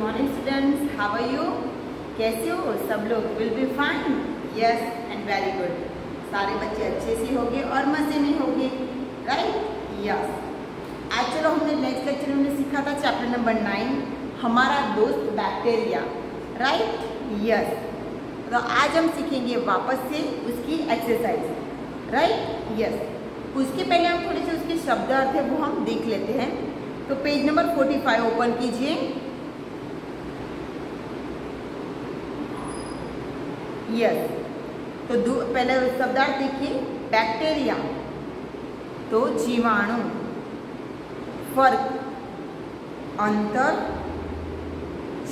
Morning students how are you कैसे हो? सब लोग? Will be fine yes and very good सारे बच्चे अच्छे से होंगे और मज़े में होंगे राइट यस आज चलो हमने नेक्स्ट लेक्चर में सीखा था चैप्टर नंबर नाइन हमारा दोस्त बैक्टीरिया राइट यस तो आज हम सीखेंगे वापस से उसकी एक्सरसाइज राइट यस उसके पहले हम थोड़े से उसके शब्द अर्थ है, वो हम देख लेते हैं। तो पेज नंबर 45 ओपन कीजिए। यस तो पहले शब्दार्थ देखिए बैक्टीरिया तो जीवाणु, फ़र्क, अंतर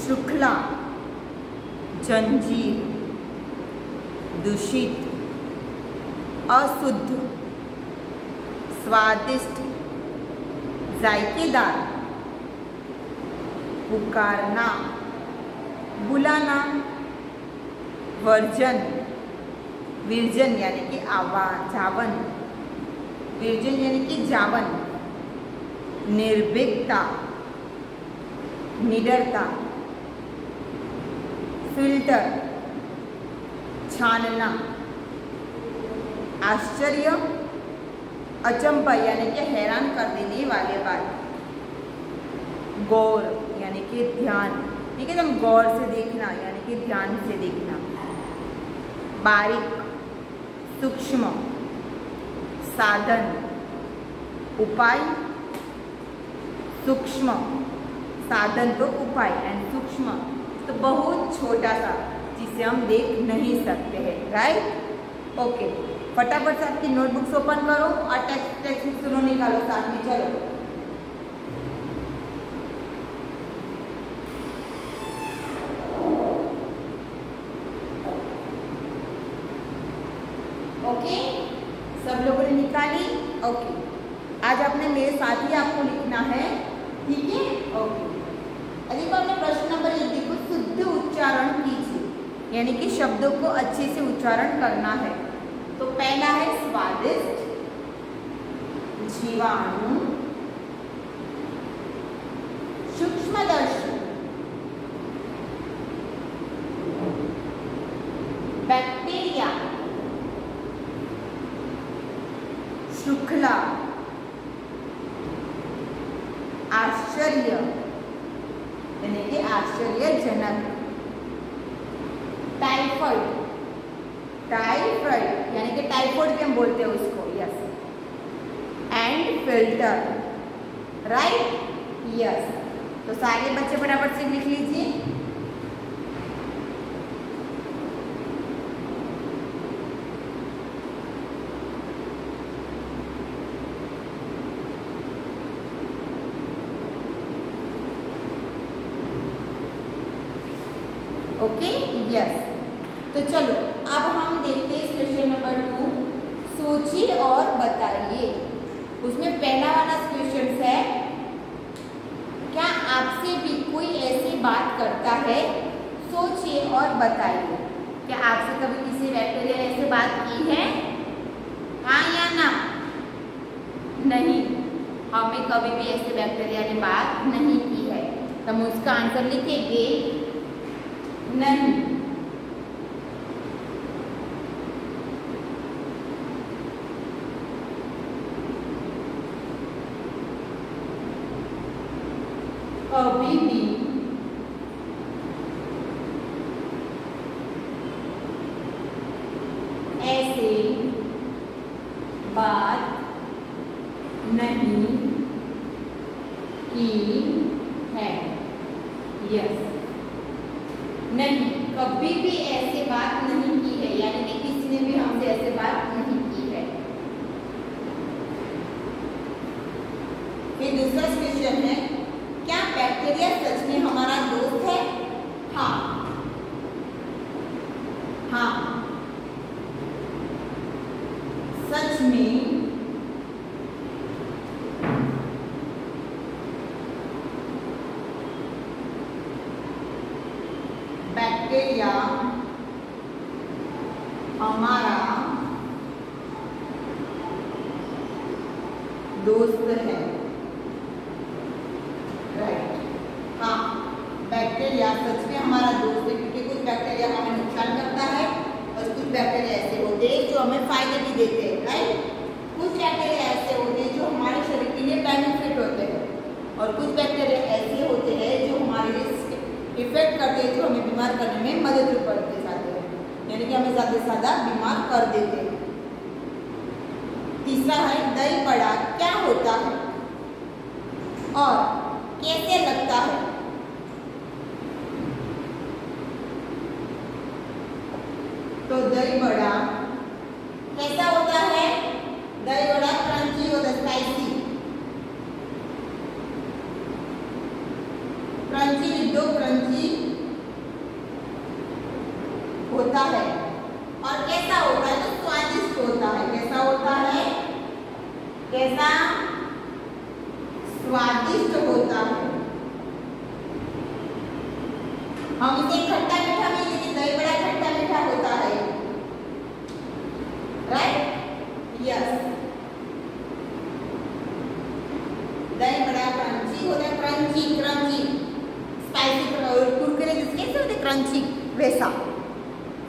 श्रृंखला जंजीर, दूषित, अशुद्ध, स्वादिष्ट, जायकेदार, पुकारना, बुलाना वर्जन विरजन यानी कि आवा, जावन। विरजन यानी कि जावन। निर्भीकता, निडरता। फ़िल्टर छानना। आश्चर्य अचंबा यानी कि हैरान कर देने वाले बात। गौर यानी कि ध्यान। ठीक है एकदम गौर से देखना, यानी कि ध्यान से देखना। बारीक सूक्ष्म, साधन, उपाय, सूक्ष्म, साधन तो उपाय एंड सूक्ष्म तो बहुत छोटा सा, जिसे हम देख नहीं सकते हैं राइट ओके फटाफट से आपकी नोटबुक्स ओपन करो, और टेक्स्ट टेक्स्ट सुनो निकालो, साथ में, चलो ओके सब लोगों ने निकाली ओके आज आपने मेरे साथ ही आपको लिखना है ठीक है ओके अभी को आपने प्रश्न नंबर एक देखो शुद्ध उच्चारण कीजिए यानी कि शब्दों को अच्छे से उच्चारण करना है तो पहला है स्वादिष्ट जीवाणु सूक्ष्मदर्शी बैक्टीरिया श्रृंखला आश्चर्य यानी कि आश्चर्यजनक टाइफॉइड टाइफाइड यानी कि टाइफॉइड भी हम बोलते हैं उसको yes and filter right yes तो सारे बच्चे फटाफट से लिख लीजिए ओके यस तो चलो, अब हम देखते हैं क्वेश्चन नंबर टू सोचिए और बताइए। उसमें पहला वाला क्वेश्चन है, क्या आपसे भी कोई ऐसी बात करता है? सोचिए और बताइए। क्या आपसे कभी किसी बैक्टीरिया ने ऐसे बात की है? हाँ या ना? नहीं। हमें कभी भी ऐसे बैक्टीरिया ने बात नहीं की है। तो हम उसका आंसर लिखेंगे। नहीं। अभी भी ऐसे बात नहीं की है यस नहीं कभी भी ऐसे बात नहीं की है यानी कि किसी ने भी हमसे ऐसे बात नहीं की है फिर दूसरा क्वेश्चन है क्या बैक्टीरिया सच में हमारा दोस्त है हाँ हाँ सच में बैक्टीरिया हमारा दोस्त है राइट हाँ बैक्टीरिया बैक्टीरिया सच में हमारा दोस्त है क्योंकि कुछ बैक्टीरिया हमें नुकसान करता है और कुछ बैक्टीरिया ऐसे होते हैं जो हमें फ़ायदे भी देते हैं राइट कुछ बैक्टीरिया ऐसे होते हैं जो हमारे शरीर के लिए बेनिफिट होते हैं और कुछ बैक्टीरिया ऐसे होते हैं जो हमारे लिए इफ़ेक्ट करते हैं, जो हमें बीमार करने में मदद करते जाते हैं। यानी कि हमें ज़्यादा से ज़्यादा बीमार कर देते हैं। तीसरा है, दही बड़ा क्या होता है? और कैसे लगता है? तो दही बड़ा कैसा होता है? दही बड़ा क्रंची है स्पाइसी क्रंची विदो क्रंची होता है। और कैसा होता है? तो स्वादिष्ट होता है, कैसा होता है? कैसा? स्वादिष्ट होता है हम इसे खट्टा मीठा में जैसे दही बड़ा खट्टा मीठा होता है राइट यस दही बड़ा क्रंची होता है क्रंची क्रंची स्पाइसी कुरकुरे जिसके से होते क्रंची वैसा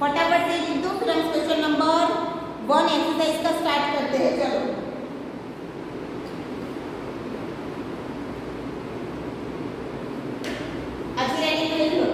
फटाफट से लिख दो फिर हम क्वेश्चन नंबर वन एक्सरसाइज का स्टार्ट करते हैं चलो अच्छी राइटिंग में लिख लो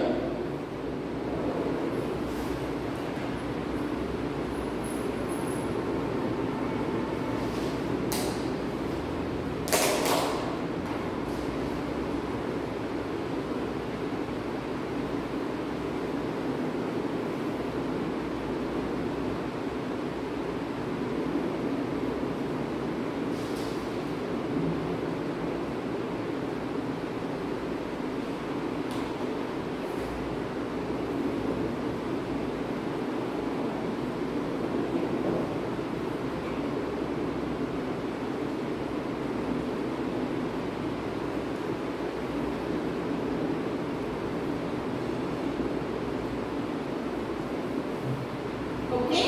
ओके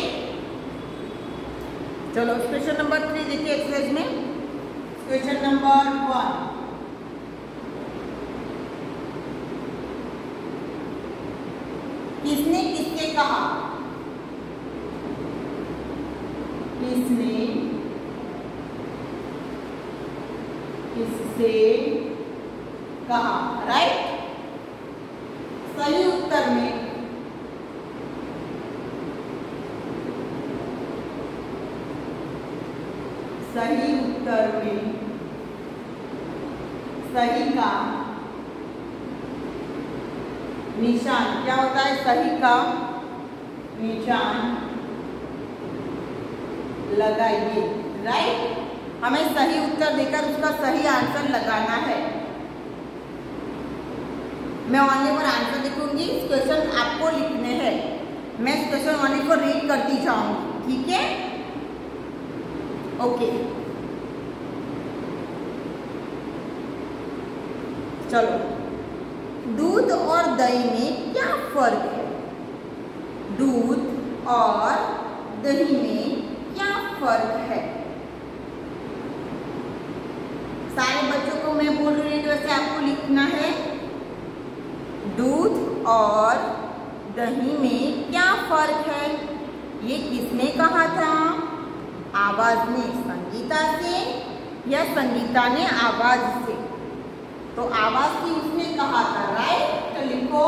चलो क्वेश्चन नंबर थ्री देखिए एक्सरसाइज में। क्वेश्चन नंबर वन किसने किससे कहा? किसने किससे कहा? राइट सही उत्तर में सही उत्तर में सही का निशान, क्या होता है? सही का निशान लगाइए राइट हमें सही उत्तर देकर उसका सही आंसर लगाना है। मैं ओनली पर आंसर लिखूँगी इस क्वेश्चन आपको लिखने हैं। मैं इस क्वेश्चन ओनली को रीड करती जाऊँगी, ठीक है? ओके चलो। दूध और दही में क्या फ़र्क है? दूध और दही में क्या फ़र्क है? सारे बच्चों को मैं बोल रही हूँ वैसे आपको लिखना है, दूध और दही में क्या फ़र्क है? ये किसने कहा था? आवाज़ ने संगीता से या संगीता ने आवाज़ से? तो आवाज़ की उसने कहा था राइट तो लिखो।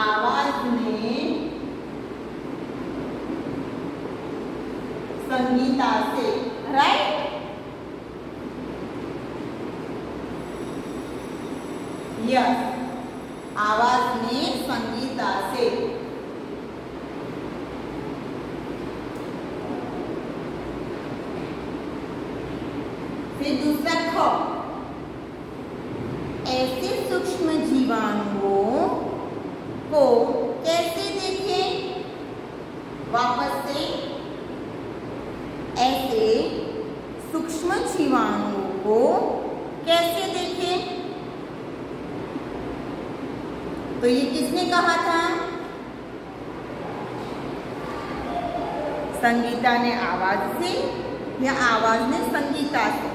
आवाज़ ने संगीता से राइट सूक्ष्म जीवाणुओं को कैसे देखें? तो ये किसने कहा था? संगीता ने आवाज़ से, या आवाज़ ने संगीता से।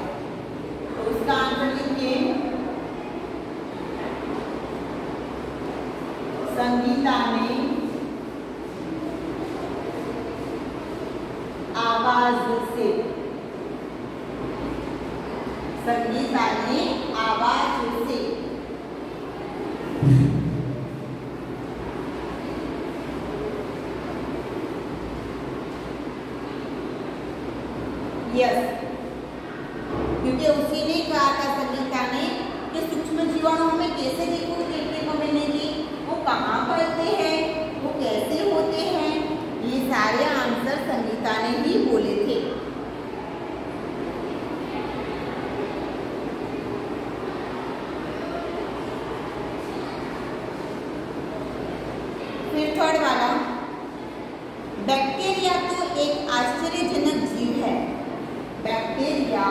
तो उसका आंसर लिखिए। संगीता ने आवाज़ से। संगीता ने आवाज़ से। यस क्योंकि उसी ने कहा था संगीता ने कि सूक्ष्म जीवाणु में कैसे देखो, देखने को मिलेगी? वो कहाँ पड़ते हैं वो कैसे होते हैं ये सारे आंसर संगीता ने ही बोले थे फिर थर्ड वाला बैक्टीरिया तो एक आश्चर्यजनक जीव है बैक्टीरिया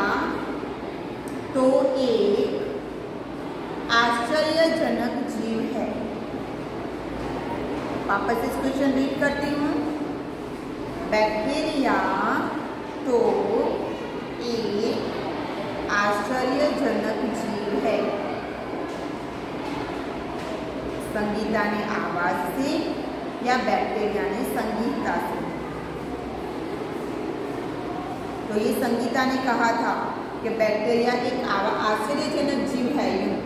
तो एक आश्चर्यजनक जीव है। वापस इस क्वेश्चन रीड करती हूँ। बैक्टीरिया तो एक आश्चर्यजनक जीव है। संगीता ने आवाज़ से या बैक्टीरिया ने संगीता से। तो ये संगीता ने कहा था कि बैक्टीरिया एक आश्चर्यजनक जीव है यू।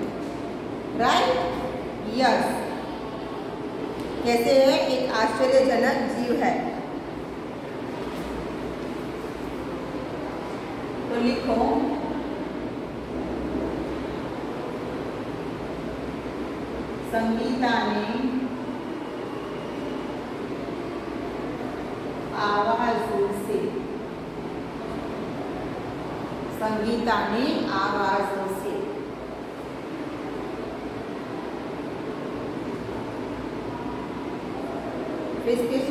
राइट यस कैसे है? एक आश्चर्यजनक जीव है। तो लिखो। संगीता ने आवाज़ से संगीता ने आवाज़ से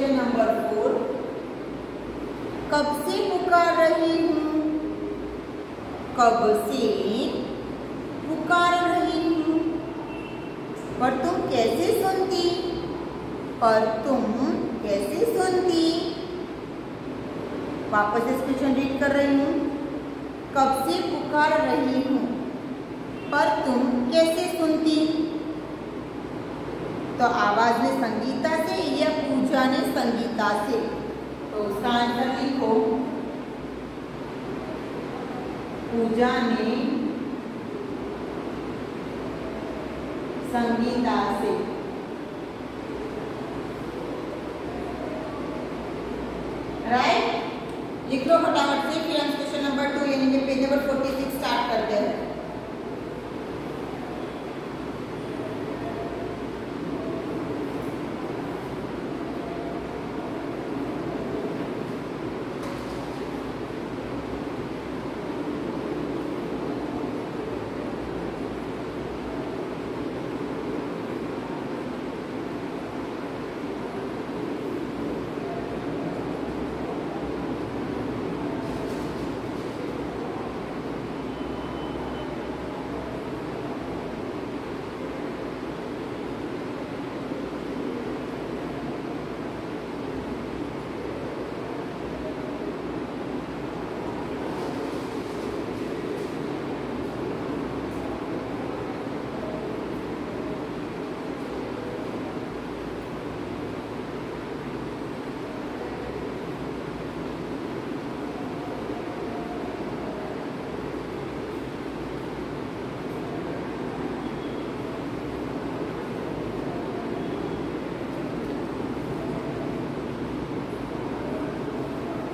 नंबर फोर कब से पुकार रही हूँ? कब से पुकार रही हूँ? पर तुम कैसे सुनती? पर तुम कैसे सुनती? वापस इस क्वेश्चन रीड कर रही हूँ। कब से पुकार रही हूँ, पर तुम कैसे सुनती? तो आवाज़ ने संगीता से या पूजा ने संगीता से? तो उसका आंसर लिखो पूजा ने संगीता से राइट लिख लो फटाफट से फिर हम क्वेश्चन नंबर टू यानी कि page number forty six start करते हैं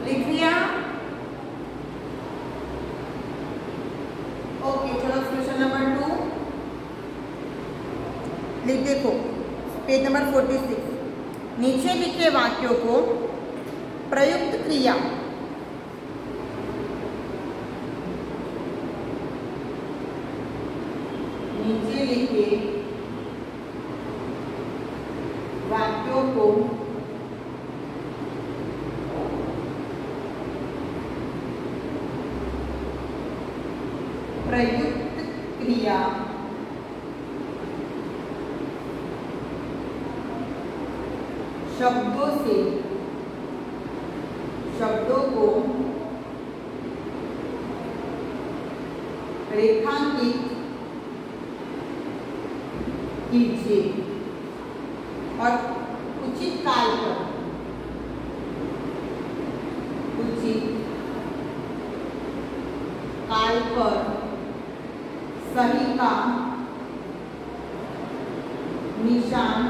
लिख लिया ओके चलो क्वेश्चन नंबर टू लिख देखो। पेज नंबर फोर्टी सिक्स नीचे लिखे वाक्यों को प्रयुक्त क्रिया नीचे लिखे वाक्यों को प्रयुक्त क्रिया शब्दों से शब्दों को रेखांकित कीजिए पर सही का निशान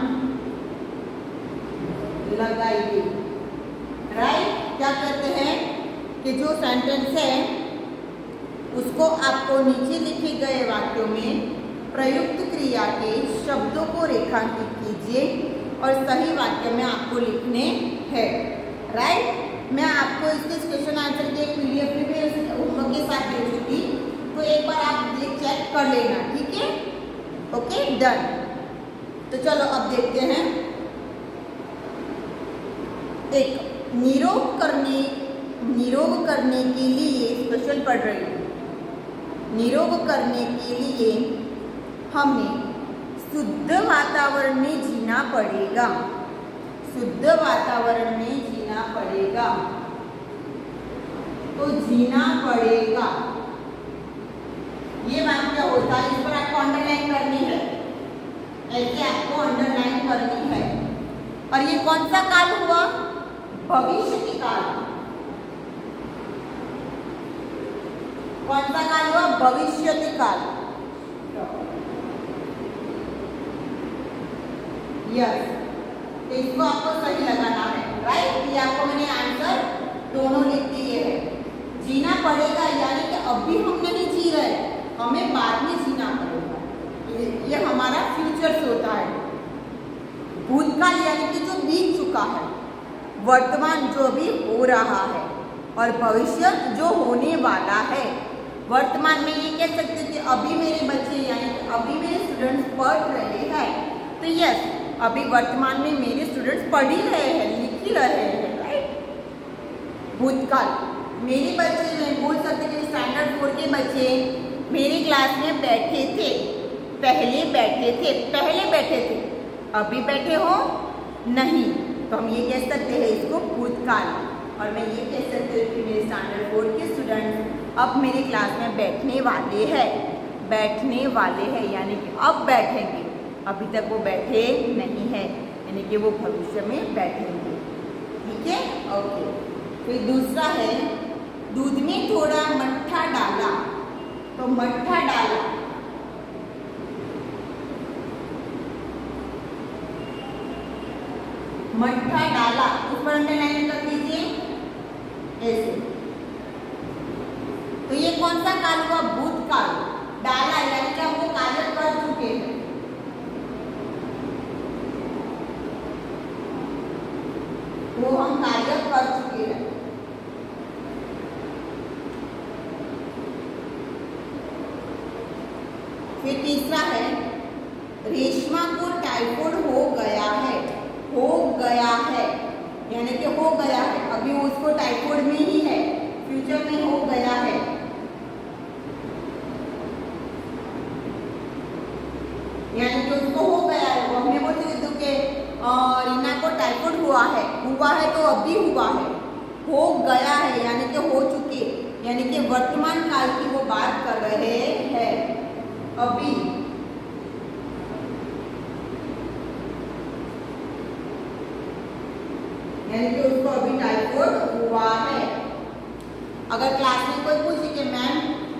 लगाइए राइट क्या कहते हैं कि जो सेंटेंस है उसको आपको नीचे लिखे गए वाक्यों में प्रयुक्त क्रिया के शब्दों को रेखांकित कीजिए और सही वाक्य में आपको लिखने हैं। राइट मैं आपको इसके क्वेश्चन आंसर के पीडीएफ भी होमवर्क के साथ दे चुकी तो एक बार आप ये चेक कर लेना, ठीक है? ओके डन तो चलो अब देखते हैं। एक, निरोग करने निरोग करने के लिए क्वेश्चन पढ़ रही हूँ। निरोग करने के लिए हमें शुद्ध वातावरण में जीना पड़ेगा। शुद्ध वातावरण में जीना पड़ेगा। तो जीना पड़ेगा। ये वाक्य होता है? इस पर आपको अंडरलाइन करनी है। ऐसे आपको अंडरलाइन करनी है। और ये कौन सा काल हुआ? भविष्य की काल। कौन सा काल हुआ? भविष्य की काल। यस तो इसको आपको सही लगाना है राइट ये आपको मैंने आंसर दोनों लिख दिए हैं। जीना पड़ेगा, यानी कि अभी हम नहीं जी रहे, हमें बाद में जीना पड़ेगा। ये हमारा फ्यूचर होता है। भूतकाल, यानी कि जो बीत चुका है, वर्तमान जो भी हो रहा है, और भविष्य जो होने वाला है, वर्तमान में ये कह सकते कि अभी मेरे बच्चे, यानी अभी मेरे स्टूडेंट्स पढ़ रहे हैं। तो यस अभी वर्तमान में मेरे स्टूडेंट्स पढ़ ही रहे हैं, लिख ही रहे हैं भूतकाल। मेरे बच्चे जो बोल सकते कि स्टैंडर्ड फोर के बच्चे मेरी क्लास में बैठे थे, पहले बैठे थे, पहले बैठे थे। अभी बैठे हो? नहीं। तो हम ये कह सकते हैं इसको भूतकाल। और मैं ये कह सकती हूँ कि मेरे स्टैंडर्ड फोर के स्टूडेंट्स अब मेरी क्लास में बैठने वाले हैं। बैठने वाले हैं, यानी कि अब बैठेंगे। अभी तक वो बैठे नहीं है, यानी कि वो भविष्य में बैठेंगे। ठीक है? ओके। फिर दूसरा है, दूध में थोड़ा मट्ठा डाला। तो मट्ठा डाला। मट्ठा डाला। उस पर अंडरलाइन कर दीजिए। ऐसे। तो ये कौन सा काल हुआ भूतकाल डाला यानी कि हम वो कार्य कर चुके हैं वो हम कार्य कर चुके हैं फिर तीसरा है, रेशमा को टाइफॉइड हो गया है, हो गया है, यानी कि हो गया है, अभी उसको टाइफॉइड में ही है फ्यूचर में हो गया है। यानी कि उसको हो गया है, वो हमने बोल सकते कि रीना को टाइफॉइड हुआ है हुआ है तो अभी हुआ है, हो गया है, यानी कि हो चुके, यानी कि वर्तमान काल की वो बात कर रहे हैं। अभी यानी कि उसको अभी टाइफॉइड हुआ है। अगर क्लास में कोई पूछे कि मैम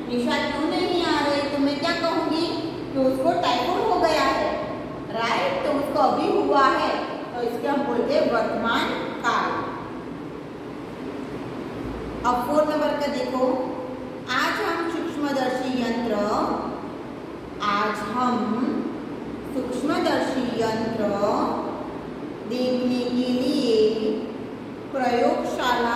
निशा क्यों नहीं आ रही? तो मैं क्या कहूँगी? कि उसको टाइफॉइड हो गया है। राइट तो उसको अभी हुआ है। तो इसके हम बोलते हैं वर्तमान काल। अब फोर नंबर का देखो आज हम सूक्ष्मदर्शी यंत्र आज हम सूक्ष्मदर्शी यंत्र देखने के लिए प्रयोगशाला